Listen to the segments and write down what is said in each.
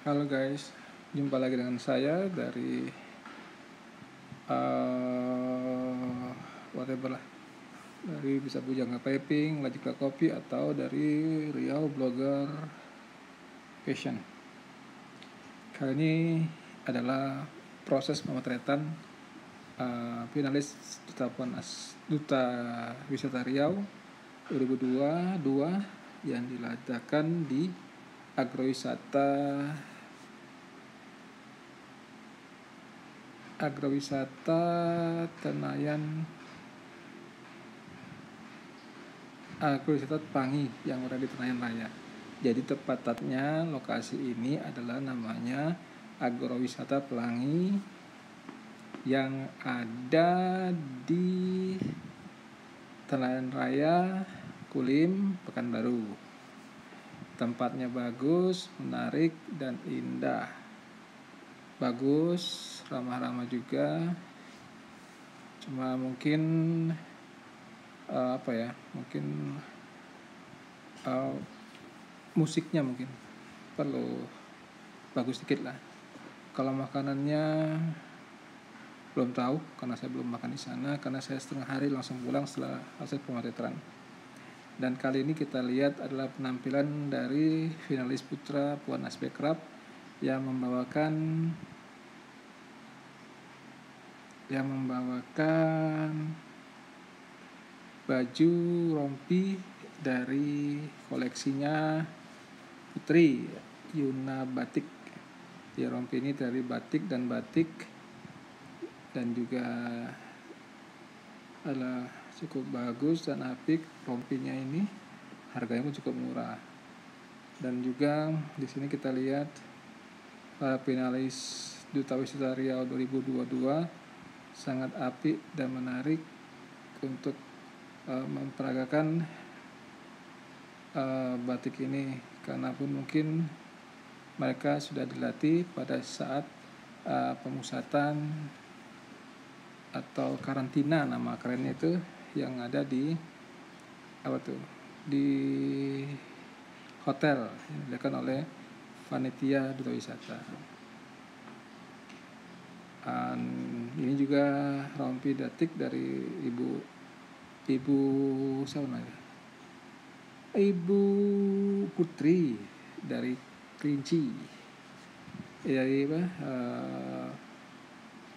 Halo guys, jumpa lagi dengan saya dari uh, whatever lah dari bisa bujang piping, lajika kopi atau dari Riau blogger fashion. Kali ini adalah proses pemotretan uh, finalis duta Ponas duta wisata Riau 2002 yang dilakukan di agrowisata agrowisata Tenayan agrowisata Pangi yang berada di Tenayan Raya. Jadi tepatnya lokasi ini adalah namanya agrowisata Pelangi yang ada di Tenayan Raya, Kulim, Pekanbaru. Tempatnya bagus, menarik, dan indah. Bagus, ramah-ramah juga. Cuma mungkin uh, apa ya mungkin uh, musiknya mungkin perlu bagus sedikit lah. Kalau makanannya belum tahu karena saya belum makan di sana karena saya setengah hari langsung pulang setelah hasil pemotretan dan kali ini kita lihat adalah penampilan dari finalis putra Puan Aspekrap yang membawakan yang membawakan baju rompi dari koleksinya Putri Yuna Batik. Ya rompi ini dari batik dan batik dan juga adalah cukup bagus dan apik rompinya ini. Harganya pun cukup murah. Dan juga di sini kita lihat para finalis Duta Wisata Riau 2022 sangat apik dan menarik untuk uh, memperagakan uh, batik ini. Karena pun mungkin mereka sudah dilatih pada saat uh, pemusatan atau karantina nama kerennya itu yang ada di apa tuh di hotel yang dilakukan oleh panitia duta wisata. Dan ini juga rompi datik dari ibu ibu siapa namanya? Ibu Putri dari Kerinci. Dari apa? Uh,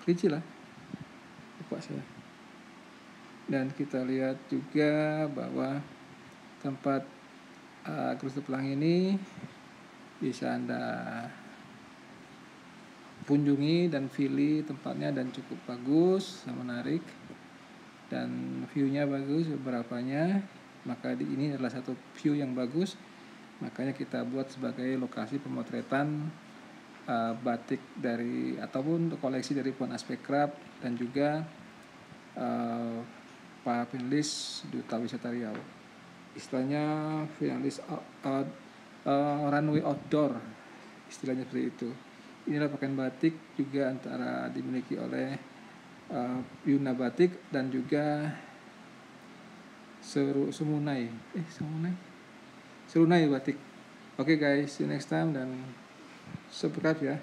Kerinci lah. Lupa saya. Dan kita lihat juga bahwa tempat uh, Pelangi ini bisa Anda kunjungi dan pilih tempatnya dan cukup bagus dan menarik. Dan viewnya bagus beberapanya maka di ini adalah satu view yang bagus. Makanya kita buat sebagai lokasi pemotretan uh, batik dari ataupun koleksi dari Puan Aspek Craft dan juga uh, para finalis duta wisata Riau. Istilahnya finalis uh, uh, uh, runway outdoor istilahnya seperti itu. Inilah pakaian batik juga antara dimiliki oleh uh, Yuna Batik dan juga Seru Sumunai. Eh Sumunai? Serunai Batik. Oke okay guys see you next time dan subscribe ya